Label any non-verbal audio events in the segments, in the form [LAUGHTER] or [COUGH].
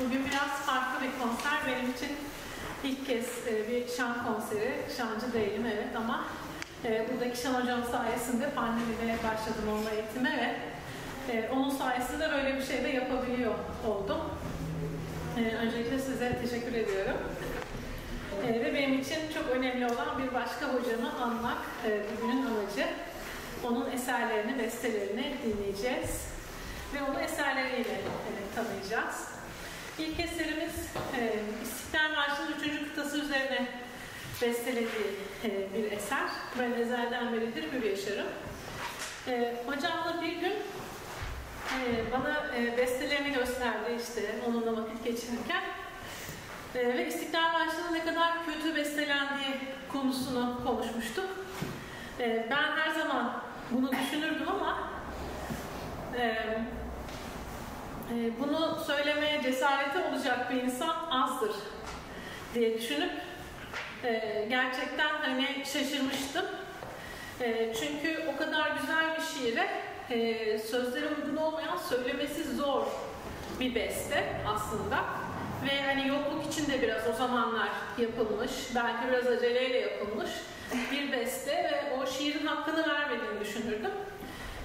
Bugün biraz farklı bir konser. Benim için ilk kez e, bir şan konseri. Şancı değilim evet ama e, buradaki şan hocam sayesinde pandemide başladım onunla eğitime ve e, onun sayesinde böyle bir şey de yapabiliyor oldum. Öncelikle size teşekkür ediyorum. Ve benim için çok önemli olan bir başka hocamı anmak bugünün amacı. Onun eserlerini, bestelerini dinleyeceğiz ve onu eserleriyle tanıyacağız. İlk eserimiz e, İstiklal Marşı'nın üçüncü kıtası üzerine bestelediği e, bir eser. Ben ezelden beridir hür yaşarım. E, hocamla bir gün e, bana e, bestelerini gösterdi işte onunla vakit geçirirken. E, ve İstiklal Marşı'nın ne kadar kötü bestelendiği konusunu konuşmuştuk. E, ben her zaman bunu düşünürdüm ama e, bunu söylemeye cesareti olacak bir insan azdır diye düşünüp e, gerçekten hani şaşırmıştım. E, çünkü o kadar güzel bir şiire e, sözlere uygun olmayan söylemesi zor bir beste aslında. Ve hani yokluk için de biraz o zamanlar yapılmış, belki biraz aceleyle yapılmış bir beste ve o şiirin hakkını vermediğini düşünürdüm.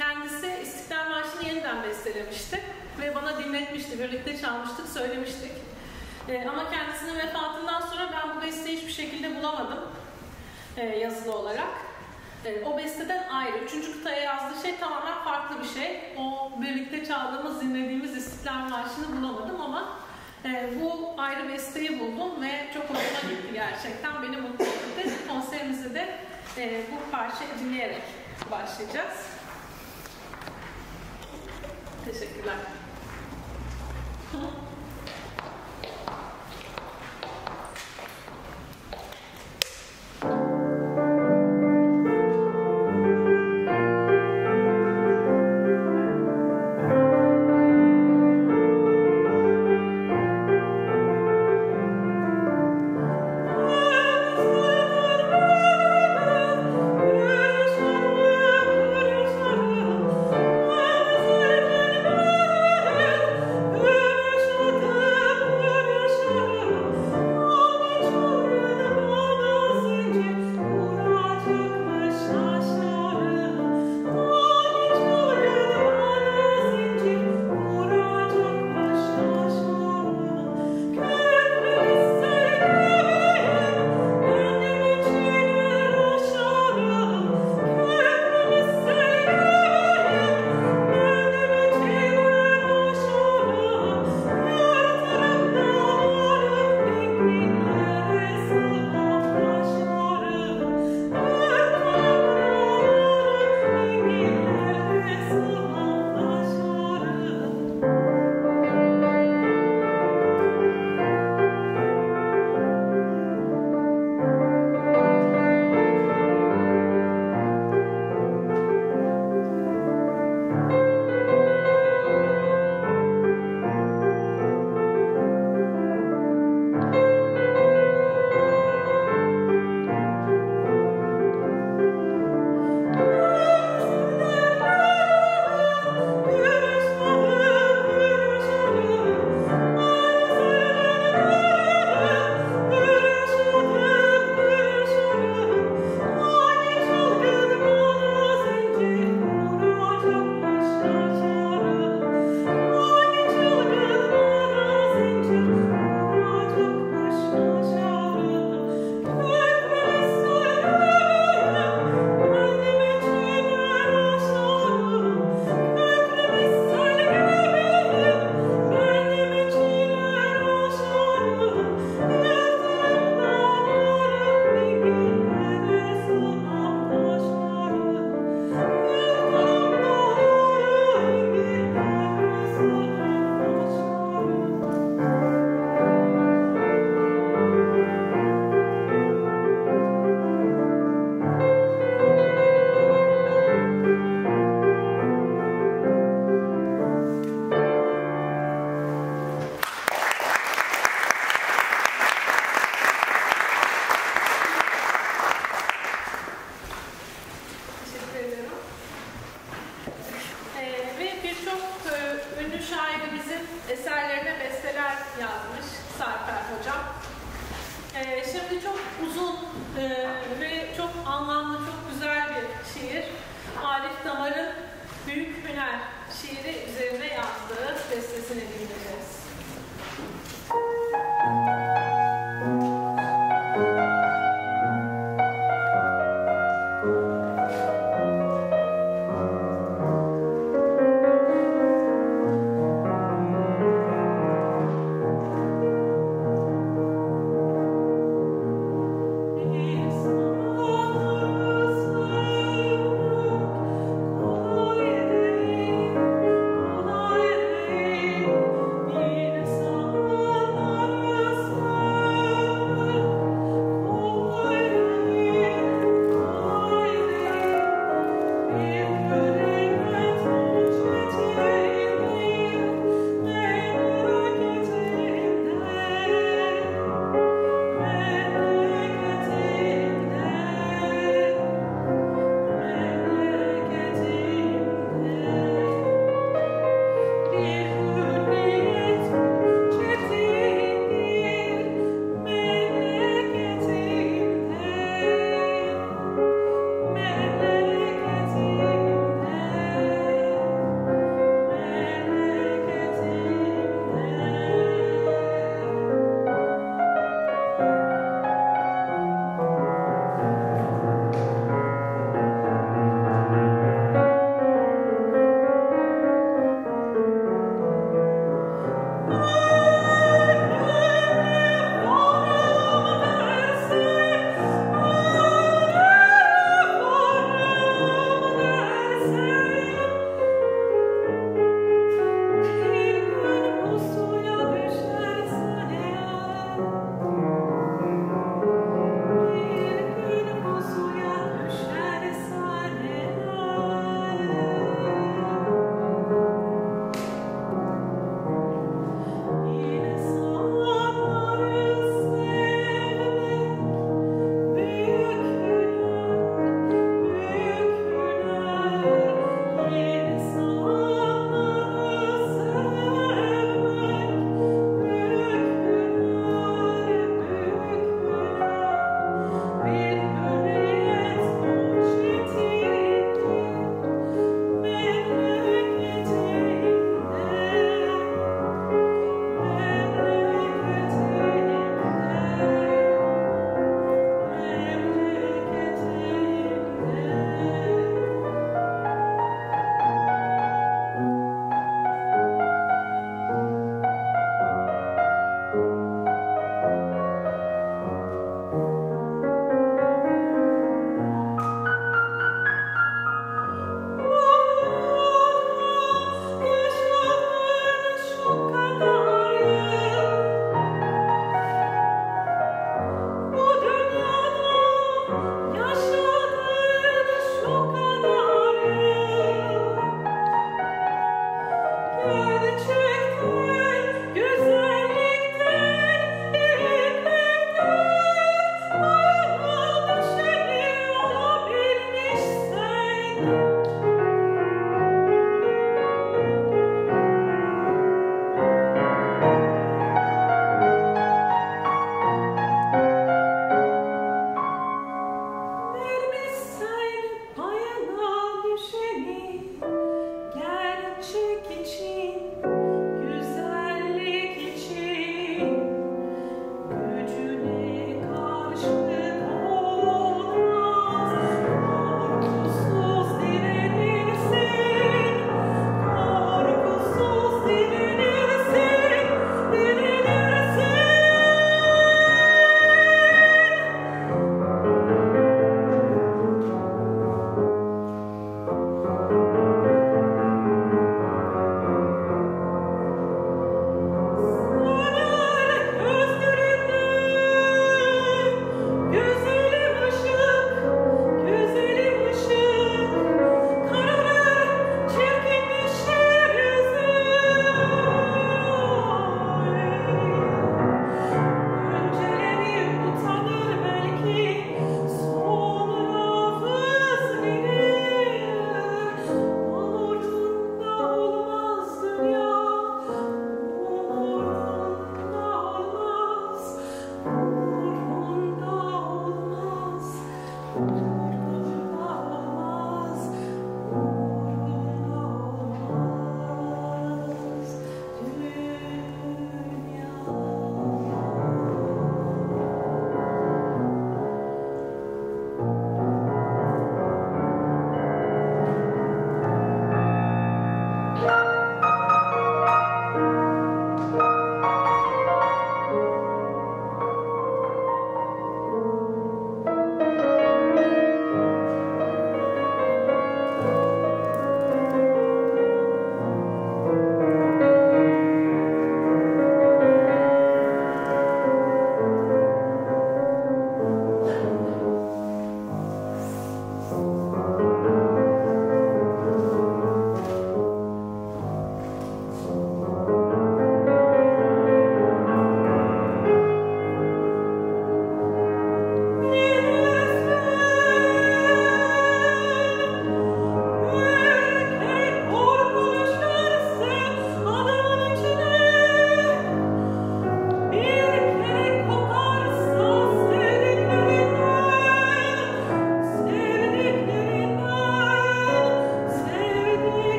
Kendisi İstiklal Marşı'nı yeniden bestelemişti ve bana dinletmişti. Birlikte çalmıştık, söylemiştik. E, ama kendisinin vefatından sonra ben bu besteyi hiçbir şekilde bulamadım e, yazılı olarak. E, o besteden ayrı. Üçüncü kıtaya yazdığı şey tamamen farklı bir şey. O birlikte çaldığımız, dinlediğimiz İstiklal Marşı'nı bulamadım ama e, bu ayrı besteyi buldum ve çok hoşuma gitti gerçekten. Beni mutlu etti. Konserimize de e, bu parçayı dinleyerek başlayacağız. Teşekkürler.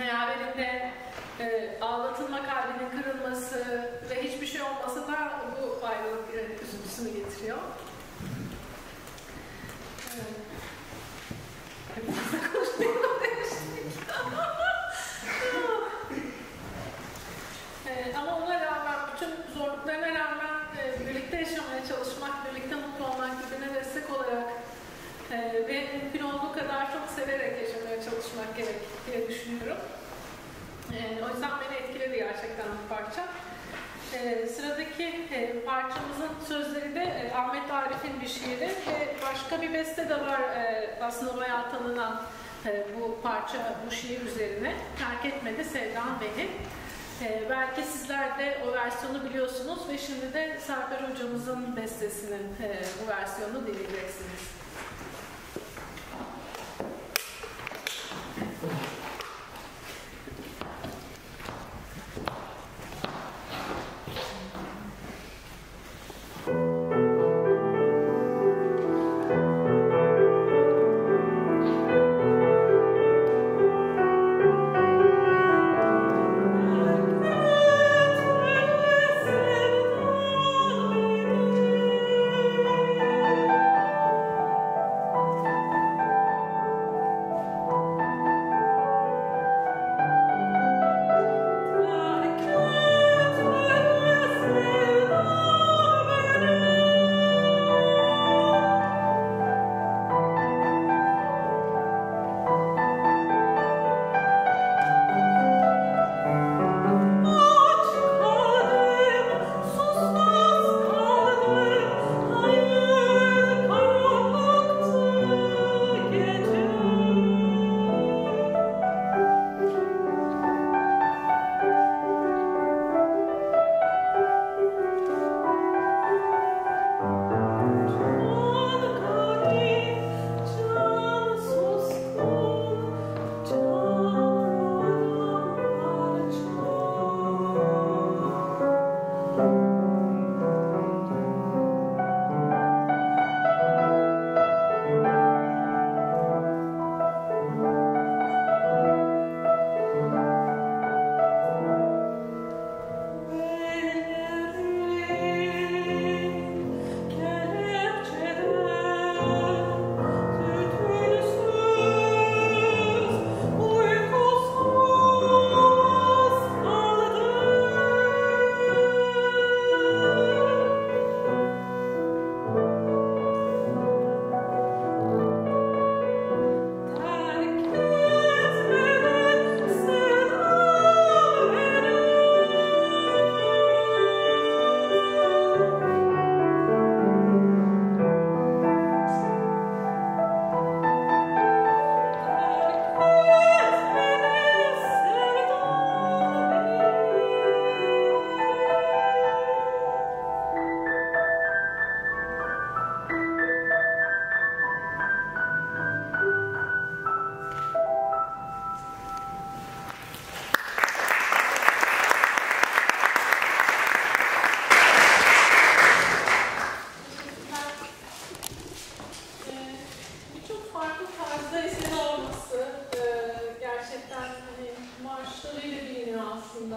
beraberinde e, ağlatılma kalbinin kırılması ve hiçbir şey olması da bu ayrılık üzüntüsünü getiriyor. Evet. mümkün olduğu kadar çok severek yaşamaya çalışmak gerek diye düşünüyorum. E, o yüzden beni etkiledi gerçekten bu parça. E, sıradaki e, parçamızın sözleri de e, Ahmet Arif'in bir şiiri ve başka bir beste de var e, aslında bayağı tanınan e, bu parça, bu şiir üzerine. Terk etmedi Sevdan Beni. E, belki sizler de o versiyonu biliyorsunuz ve şimdi de Serper hocamızın bestesinin e, bu versiyonunu dinleyeceksiniz. Thank you.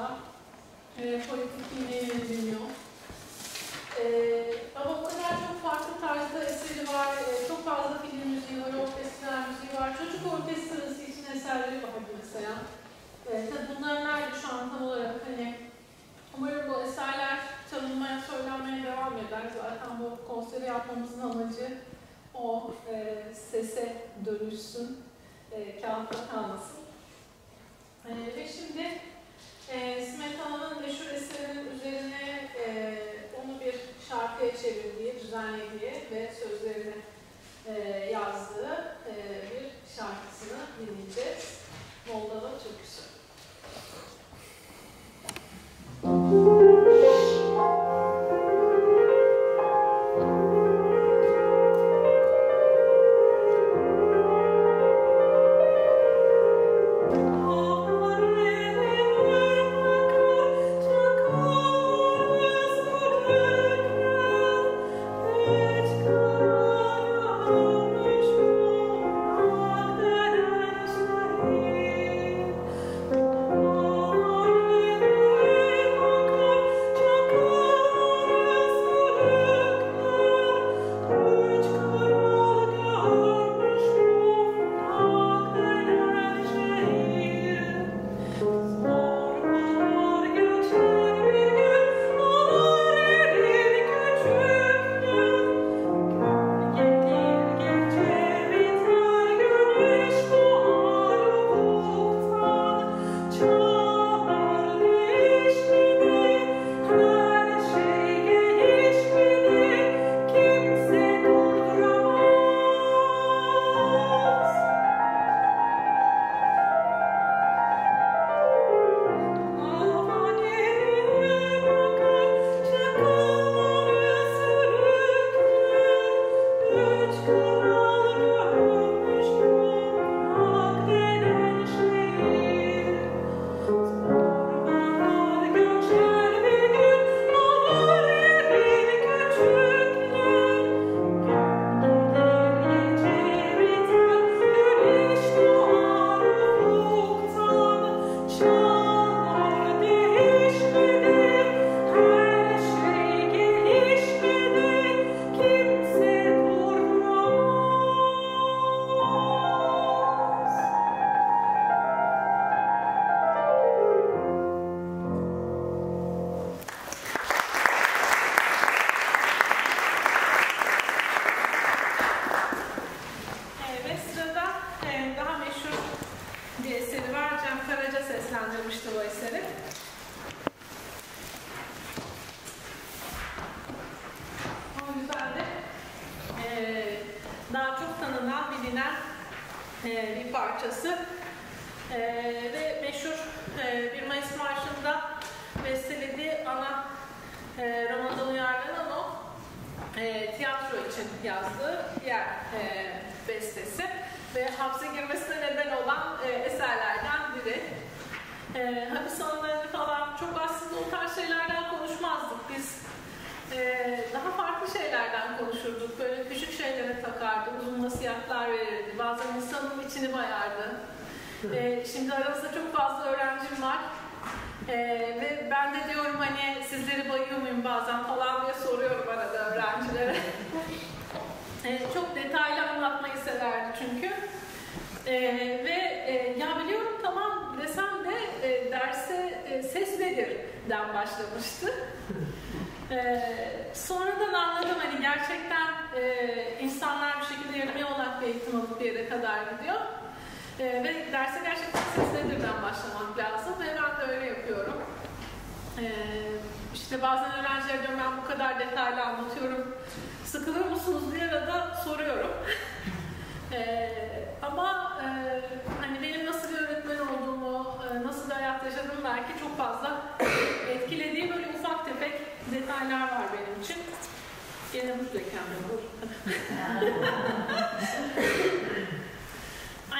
Ee, aslında. E, politikliğine yöneleniyor. E, ee, ama o kadar çok farklı tarzda eseri var, e, çok fazla film müziği var, orkestral müziği var, çocuk orkestrası için eserleri var mesela. E, tabii bunlar nerede şu an tam olarak hani umarım bu eserler çalınmaya, söylenmeye devam eder. Zaten bu konseri yapmamızın amacı o e, sese dönüşsün, e, kağıtta kalmasın. E, ve şimdi ee, e, Smetana'nın meşhur eserinin üzerine e, onu bir şarkıya çevirdiği, düzenlediği ve sözlerini e, yazdığı e, bir şarkısını dinleyeceğiz. Moldova türküsü. Thank you. Ee, ve ben de diyorum hani sizleri bayıyor muyum bazen falan diye soruyorum arada öğrencilere. [LAUGHS] ee, çok detaylı anlatmayı severdi çünkü. Ee, ve e, ya biliyorum tamam desem de e, derse e, ses verirden başlamıştı. [LAUGHS] Ee, sonradan anladım hani gerçekten e, insanlar bir şekilde yarım yamalak bir eğitim alıp bir yere kadar gidiyor. E, ve derse gerçekten ses nedirden başlamak lazım ve ben de öyle yapıyorum. E, işte bazen öğrenciler diyorum ben bu kadar detaylı anlatıyorum. Sıkılır musunuz diye arada soruyorum. [LAUGHS] e, ama e, hani benim nasıl bir öğretmen olduğumu, e, nasıl bir hayat yaşadığımı belki çok fazla [COUGHS] etkilediği böyle ufak tefek detaylar var benim için. Gene bu zekamda bu.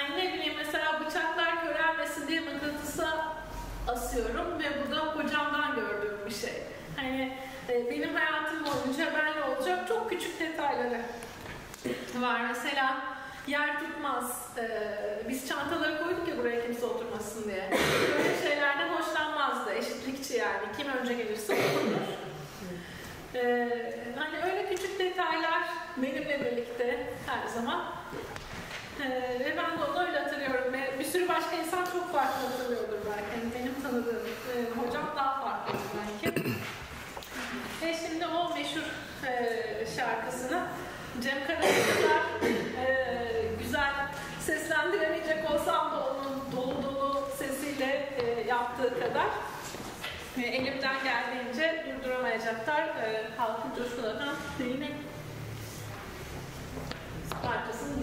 Yani ne bileyim mesela bıçaklar körelmesin diye mıknatısa asıyorum ve bu da hocamdan gördüğüm bir şey. Hani e, benim hayatım boyunca benle olacak çok küçük detayları var. Mesela yer tutmaz. E, biz çantaları koyduk ya buraya kimse oturmasın diye. Böyle şeylerden hoşlanmazdı. Eşitlikçi yani. Kim önce gelirse oturur. Ee, hani öyle küçük detaylar benimle birlikte her zaman ee, ve ben de onu öyle hatırlıyorum. Ve bir sürü başka insan çok farklı hatırlıyordur belki. Yani benim tanıdığım e, hocam daha farklı belki. Ve şimdi o meşhur e, şarkısını Cem Karaca'lar e, güzel seslendiremeyecek olsam da onun dolu dolu sesiyle e, yaptığı kadar elimden geldiğince durduramayacaklar. E, halkın coşkularına değinip parçasını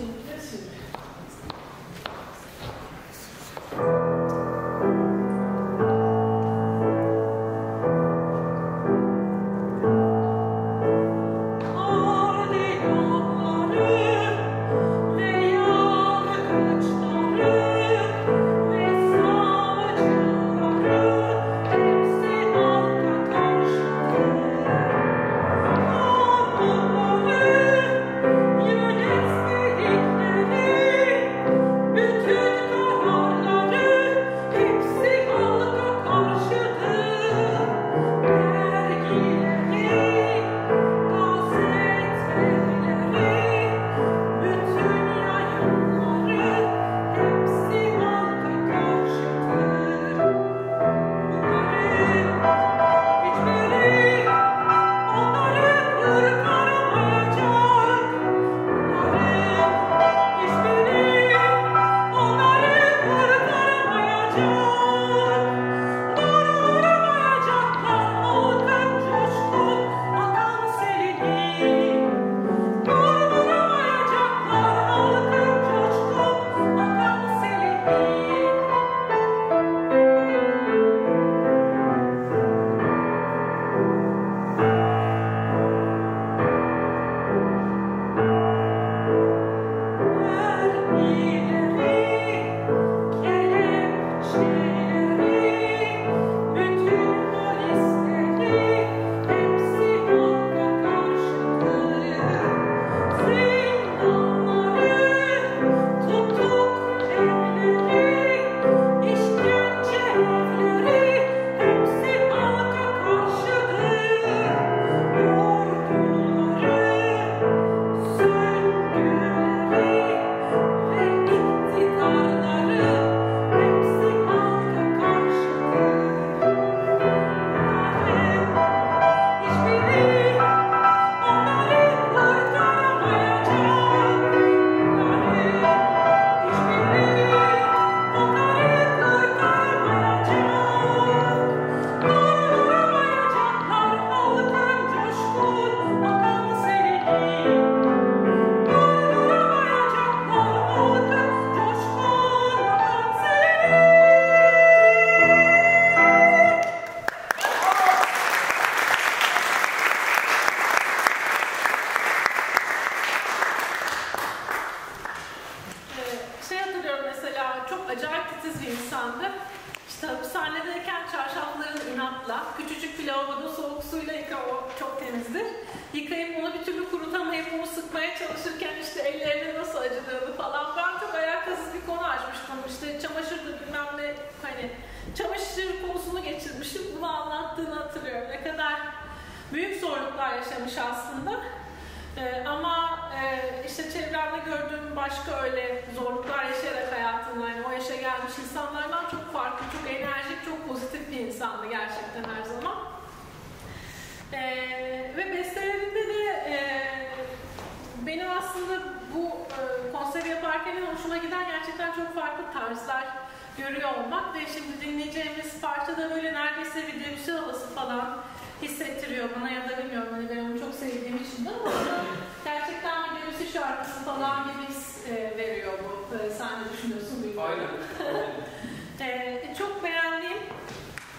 e, çok beğendiğim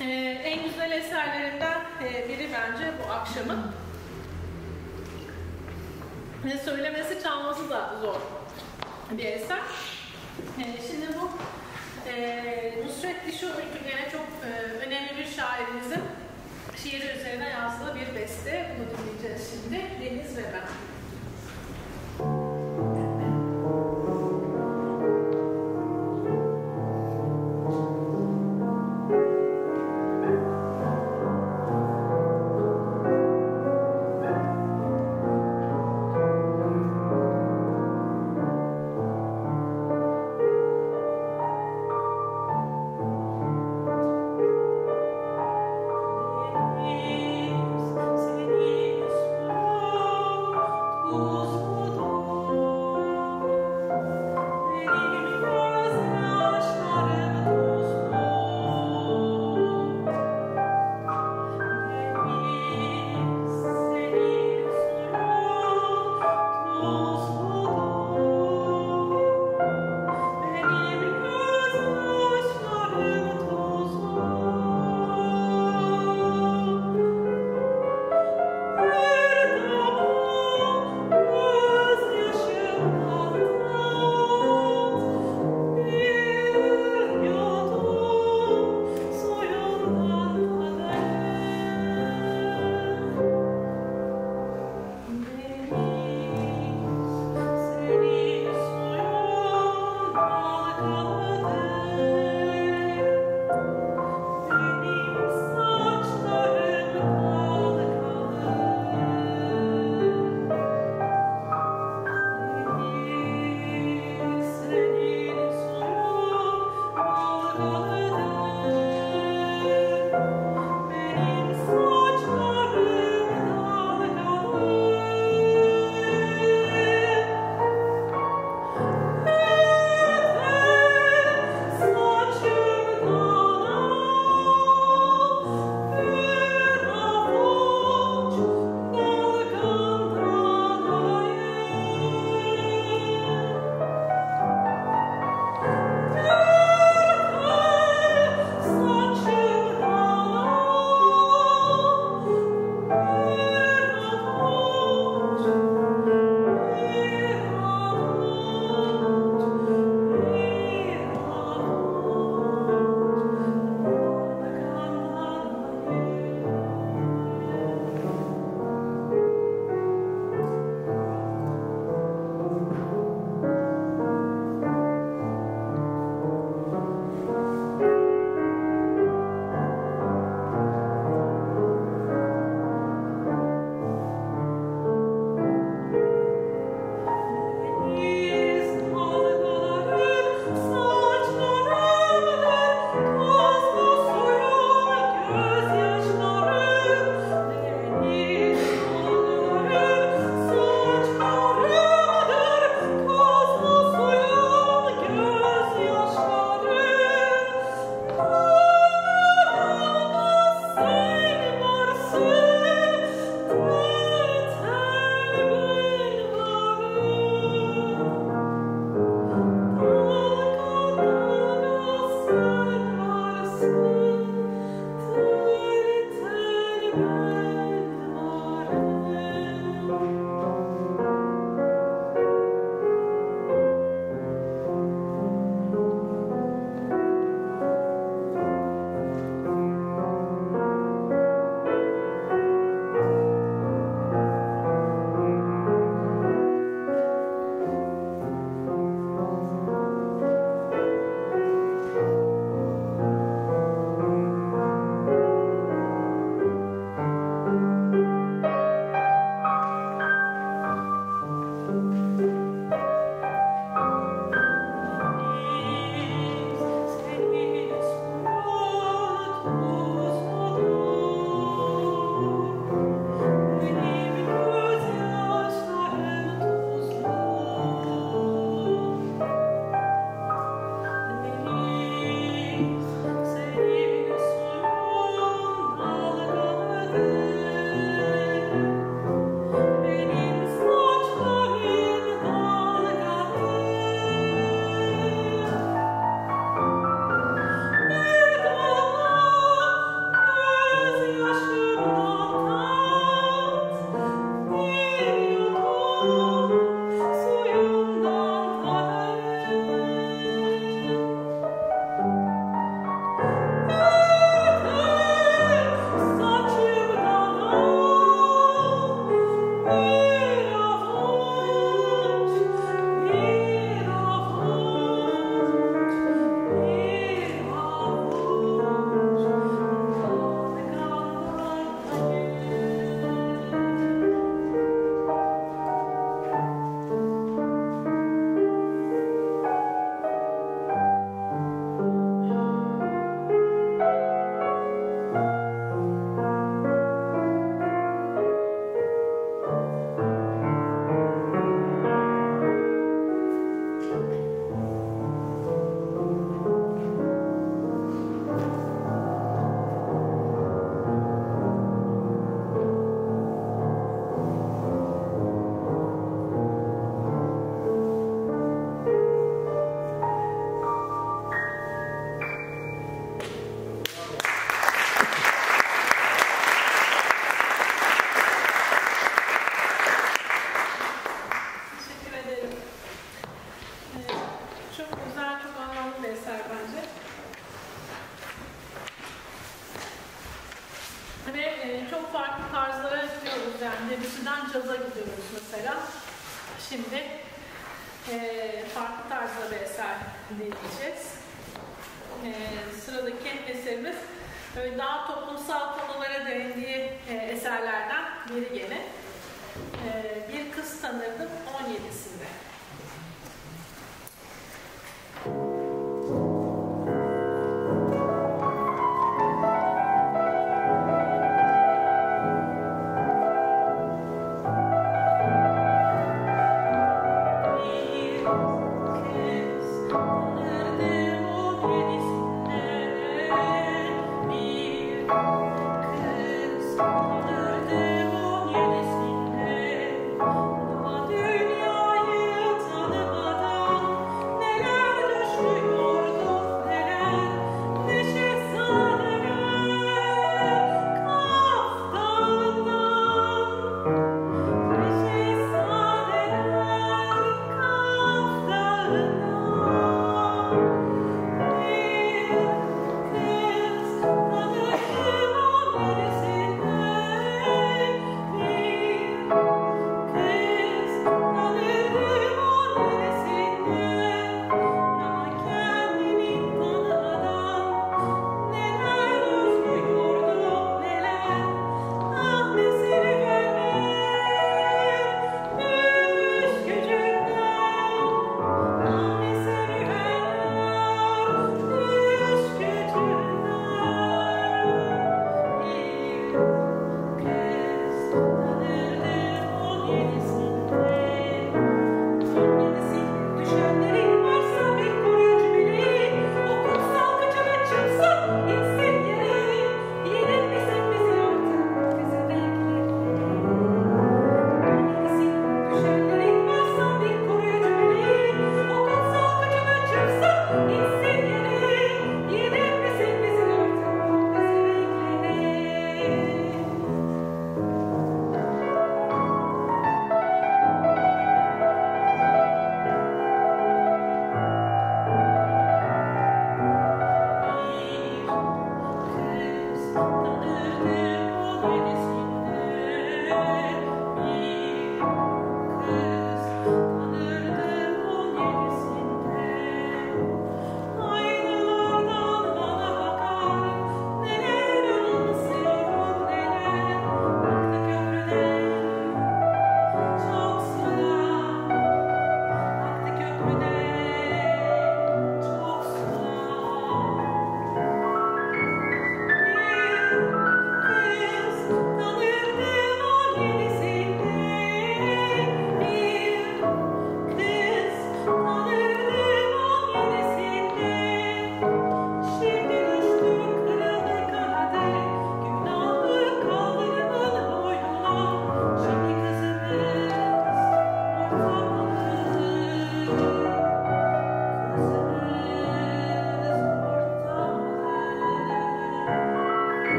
e, en güzel eserlerinden e, biri bence bu akşamın. E, söylemesi, çalması da zor bir eser. E, şimdi bu e, Nusret Dişo Ülkü'ne çok e, önemli bir şairimizin şiiri üzerine yazdığı bir beste. Bunu dinleyeceğiz şimdi. Deniz ve ben.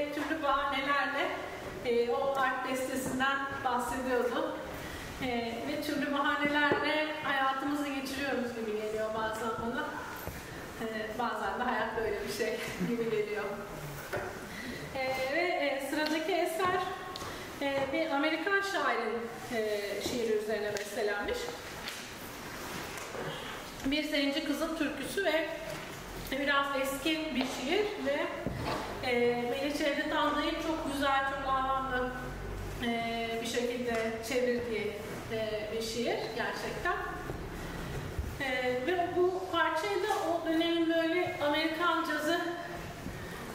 ve türlü bahanelerle e, o art destesinden bahsediyordu. E, ve türlü bahanelerle hayatımızı geçiriyoruz gibi geliyor bazen bana. E, bazen de hayat böyle bir şey [LAUGHS] gibi geliyor. E, ve e, sıradaki eser e, bir Amerikan şairin e, şiiri üzerine bestelenmiş. Bir Zenci Kızın Türküsü ve biraz eski bir şiir ve e, Melih Cevdet Anlay'ın çok güzel, çok anlamlı e, bir şekilde çevirdiği e, bir şiir gerçekten. E, ve bu parçayı da o dönemin böyle Amerikan cazı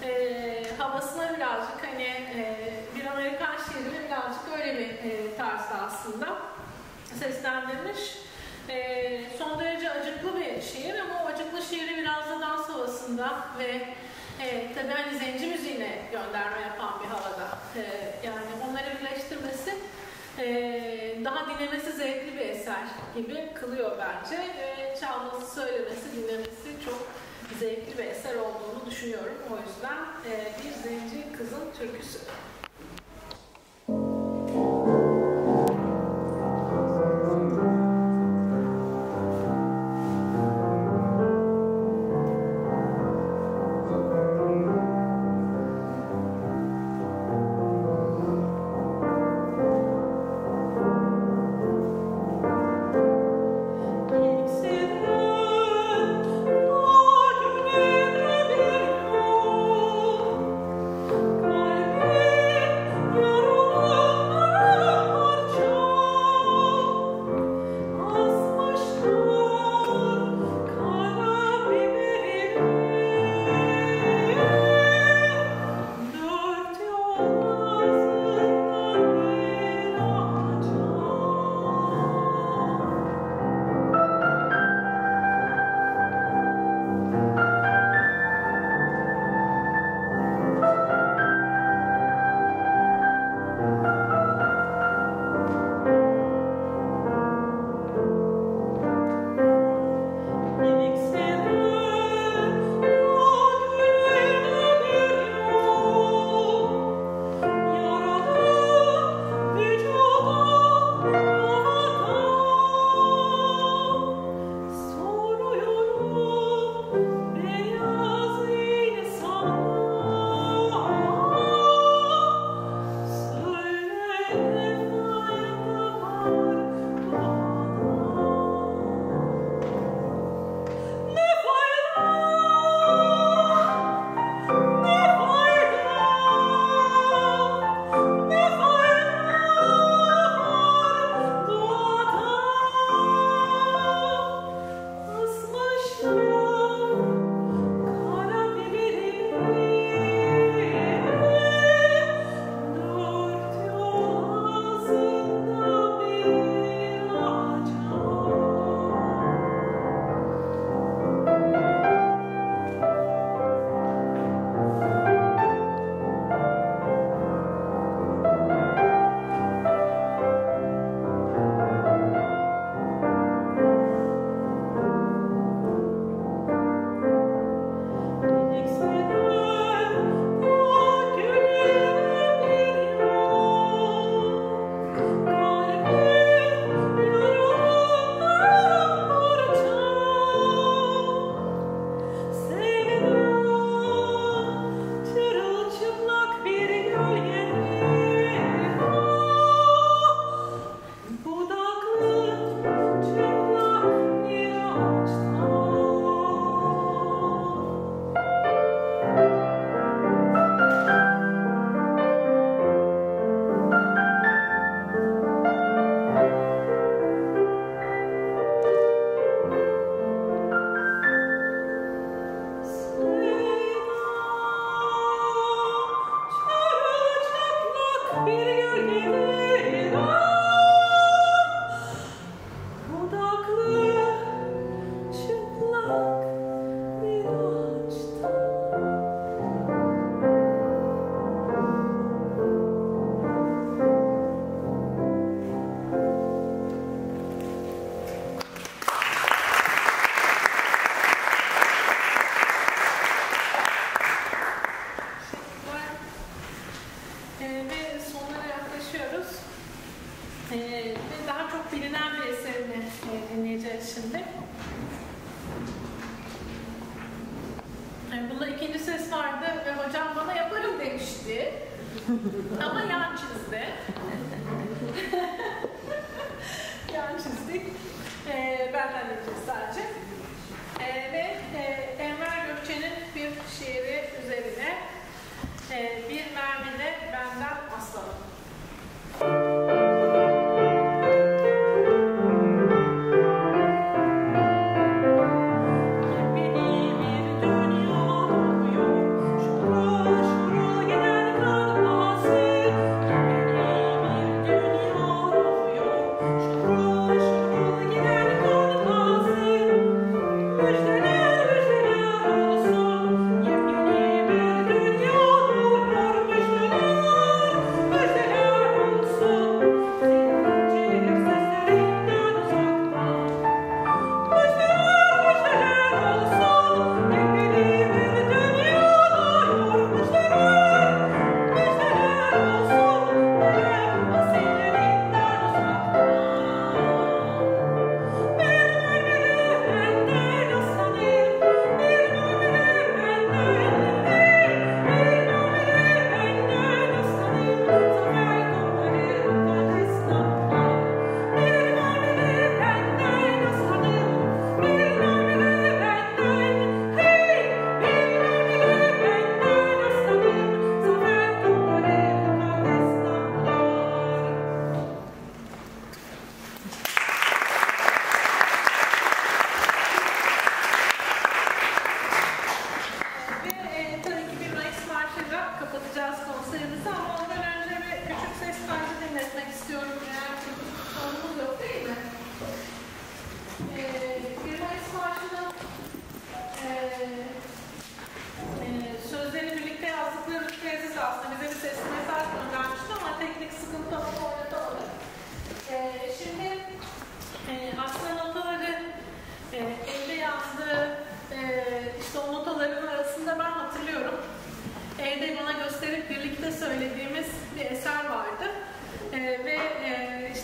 e, havasına birazcık hani e, bir Amerikan şiirine birazcık öyle bir e, tarzda aslında seslendirmiş. E, son derece acıklı bir şiir ama o acıklı şiiri biraz da dans havasında ve e, tabii hani zenci müziğine gönderme yapan bir havada. E, yani onları birleştirmesi e, daha dinlemesi zevkli bir eser gibi kılıyor bence. E, çalması, söylemesi, dinlemesi çok zevkli bir eser olduğunu düşünüyorum. O yüzden e, bir zenci kızın türküsü.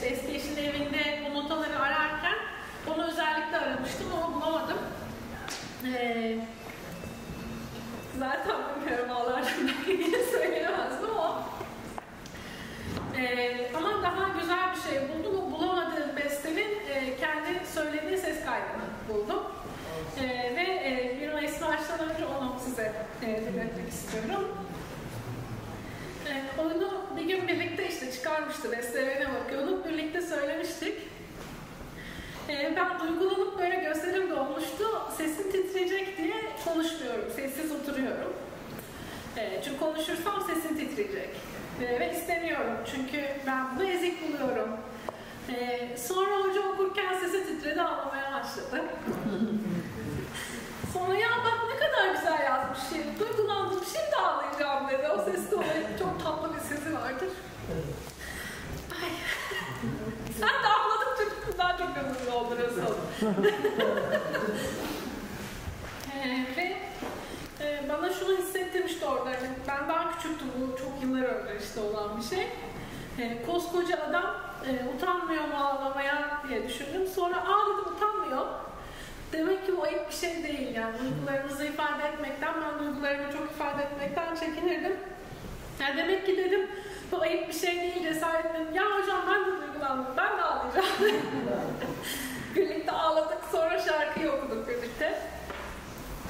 işte eski eşin evinde bu notaları ararken onu özellikle aramıştım ama bulamadım. Ee, zaten bilmiyorum ağlardan [LAUGHS] ilgili söylenemezdim ama ee, ama daha güzel bir şey buldum. O bulamadığım bestenin e, kendi söylediği ses kaydını buldum. Ee, ve e, bir resmi açtan önce onu size e, dinletmek istiyorum. E, oyunu bir gün birlikte işte çıkarmıştı beslemene bakıyorduk. Birlikte söylemiştik. Ee, ben duygulanıp böyle gözlerim dolmuştu. Sesim titreyecek diye konuşmuyorum. Sessiz oturuyorum. Ee, çünkü konuşursam sesim titreyecek. Ee, ve istemiyorum. Çünkü ben bunu ezik buluyorum. Ee, sonra hoca okurken sesi titredi ağlamaya başladı. [LAUGHS] sonra ya bak ne kadar güzel yazmış şiiri, duygulandım şimdi ağlayacağım dedi. O sesi de çok tatlı bir sesi vardır. Ay. [LAUGHS] Sen de ağladık çünkü daha çok gönüllü oldun Özal. ee, ve e, bana şunu hissettirmişti orada. Hani ben daha küçüktüm bu çok yıllar önce işte olan bir şey. E, koskoca adam e, utanmıyor mu ağlamaya diye düşündüm. Sonra aa dedim utanmıyor. Demek ki o ayıp bir şey değil yani. Duygularımızı ifade etmekten, ben duygularımı çok ifade etmekten çekinirdim. Yani demek ki dedim bu ayıp bir şey değil cesaretlerim. Ya hocam ben de duygulandım, ben de ağlayacağım. [LAUGHS] birlikte ağladık, sonra şarkıyı okuduk birlikte.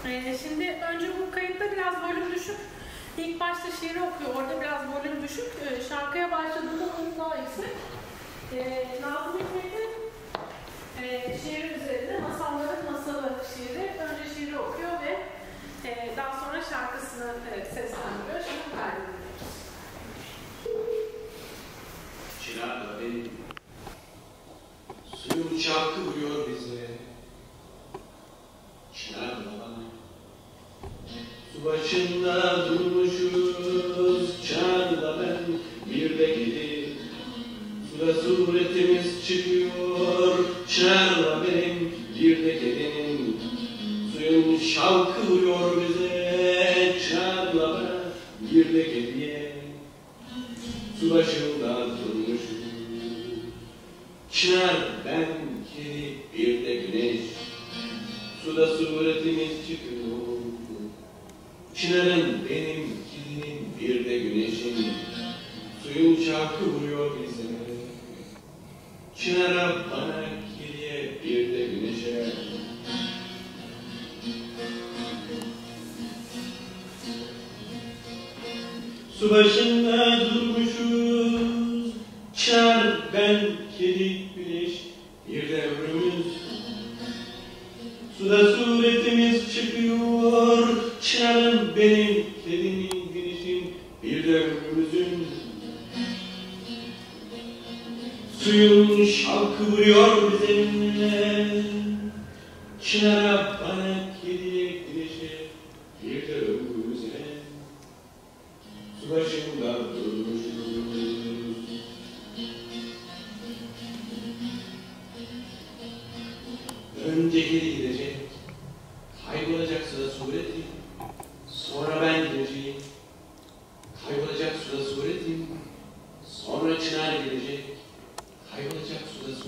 Ee, şimdi önce bu kayıtta biraz volüm düşük. İlk başta şiiri okuyor, orada biraz volüm düşük. E, şarkıya başladığında onun daha yüksek. Ee, Nazım Hikmet'in e, şiir üzerinde masalların masalı şiiri önce şiiri okuyor ve e, daha sonra şarkısını e, seslendiriyor. Şimdi kaydediyoruz. Çınarla benim suyun şarkı vuruyor bize. Çınarla bana su başında dur. şarkılıyor bize çarla çarlara girdik hediye Sulaşımda durmuş. Çınar ben ki bir de güneş. Suda suretimiz çıkıyor. Çınarın benim ki bir de güneşin Suyun şarkı vuruyor bize. Çınara version.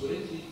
correctly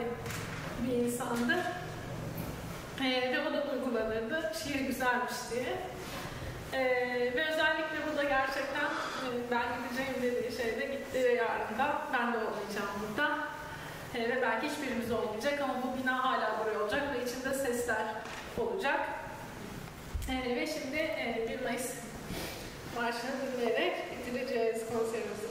bir, bir insandı. Ee, ve o da uygulanırdı. Şiir güzelmiş diye. Ee, ve özellikle bu da gerçekten e, ben gideceğim dediği şeyde gitti ve yarın ben de olmayacağım burada. Ee, ve belki hiçbirimiz olmayacak ama bu bina hala buraya olacak ve içinde sesler olacak. Ee, ve şimdi e, 1 Mayıs marşını dinleyerek bitireceğiz konserimizi.